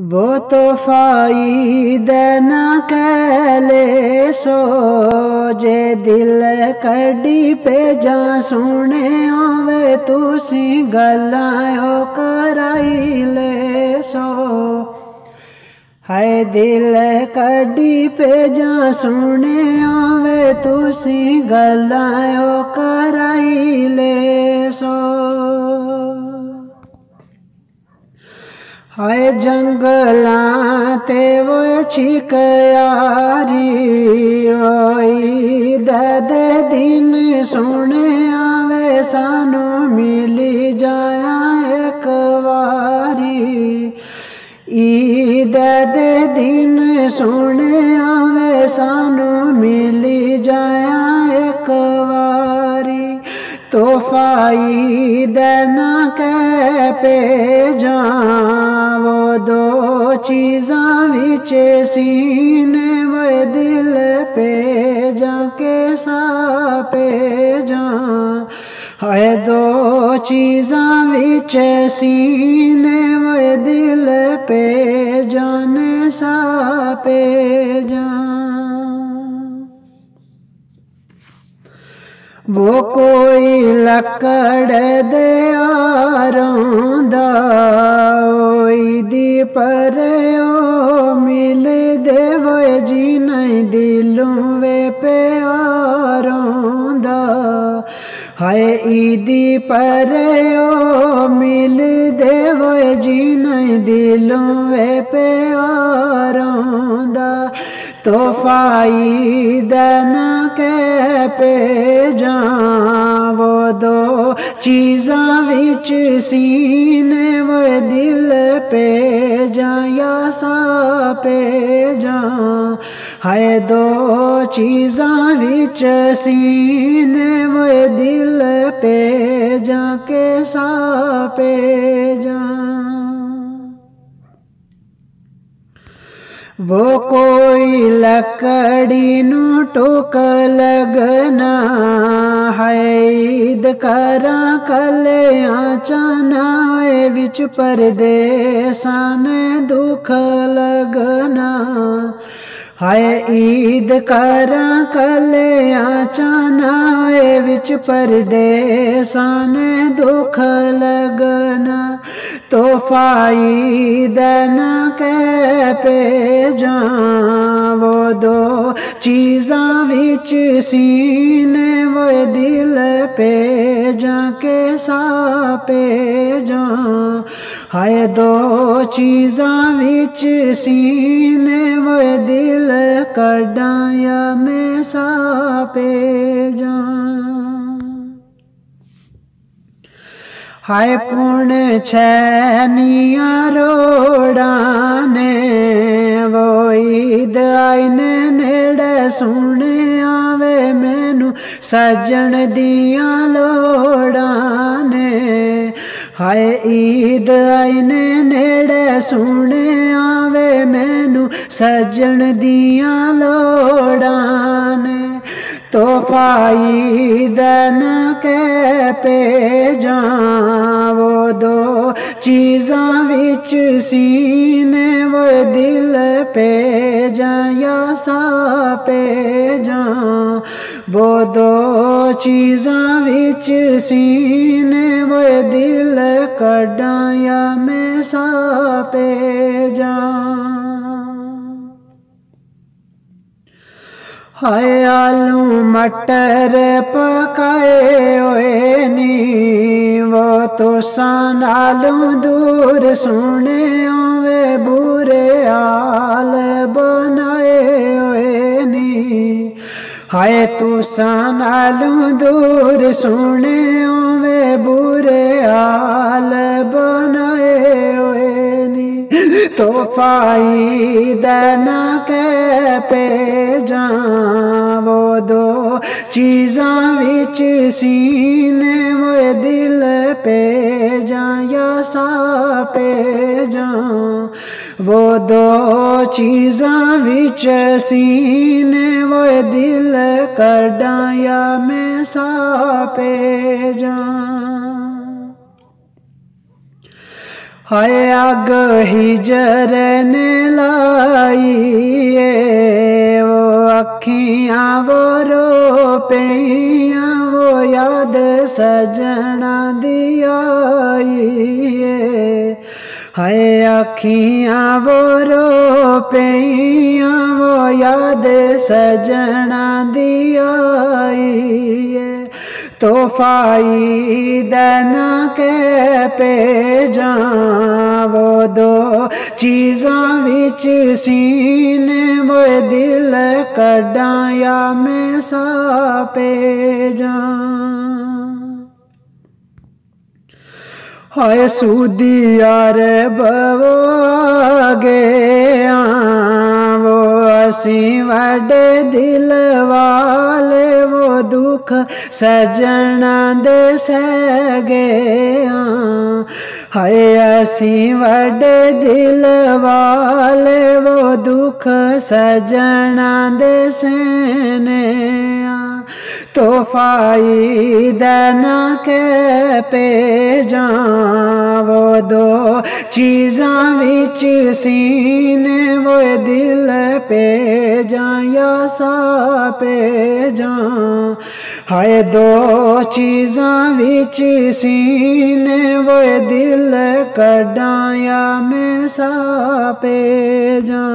वो तो फ़ायदा न कैले सो जे दिल कड़ी पे जा सुने आवे तुसी गलायो कराई ले सो हाय दिल कड़ी पे जा सुने आवे तुसी गलायो कराई ले हाय जंगला ते वो छिकयारी ओई दद दिन सुने आवे, सानू मिली जाया एक वारी। ईद दे दिन सुने आवे, सानू मिली जाया एक वारी। तोहफाई देना कै पे जावो दो चीज़ा विच सीने वो दिल पे जाके सा पे जा है दो चीज़ा विच सीने वो दिल पे जाने सा पे जा वो कोई लकड़ दे दी पर ओ मिल देव जी नहीं दिलों वे पे आरोंदा। हाय ईदी पर मिल देव जी नहीं दिलों वे पे आरोंदा। तो फायदा न कै पे जावो दो चीज़ा विच सीने वो दिल पे जा सा पे जा। हाय दो चीज़ा विच सीने वो दिल पे जा के सा पे जा वो कोई लकड़ी नु टोक लगना है ईद करा कले आचाना विच परदेसान दुख लगना हाय ईद करा कले आचाना विच परदेसान दुख लगना तो न कै पे जावो दो चीज़ा विच सीने वो दिल पे पे जा। हाय दो चीज़ा सीने वो दिल कडाया में सा जा हाय पुण छैनिया रोड़ाने, वो ईद आईने नेड़े सुने आवे मैनू, सजन दिया लोड़ाने। हाय ईद आईने नेड़े सुने आवे मैनू, सजन दिया लोड़ाने। तो फ़ायदा के पे जावो दो चीज़ा बिच सीने वो दिल पे जा या सा पे जा वो दो चीज़ा विच सीने वो दिल कडाया में सा पे जा। हाय आलू मटर पकाए हुए नी वो तो आलू दूर सुने वे बुरे आल बनाए हुए नी हाय, तू आलू दूर सुने वे बुरे आल बनाए तो फ़ायदा न कै पे जावो दो चीज़ा बिच सीने वो दिल पे जा या सा पे जा। वो दो चीज़ा विच सीने वो दिल कडाया में सा पे जा। हाय आग ही जरन लाइए वो अखियाँ वो रो पैया वो याद सजना दिया हाय अखियाँ वो रो पैया वो याद सजना दिया तोहफाई दना के पे जावो दो चीज़ा बिच सीने वो दिल कडाया में सा पे जा हाय सूदी यार बवो गया वो असी वडे दिल वाले वो दुख सजना दे गया हाय असी वडे दिल वाले वो दुख सजना दे सने। तोहफाई दना के पे जावो दो चीज़ा बिच सीने वो दिल पे जाया सा पे जा। हाय दो चीज़ा विच सीने वो दिल कडाया में सा पे जा।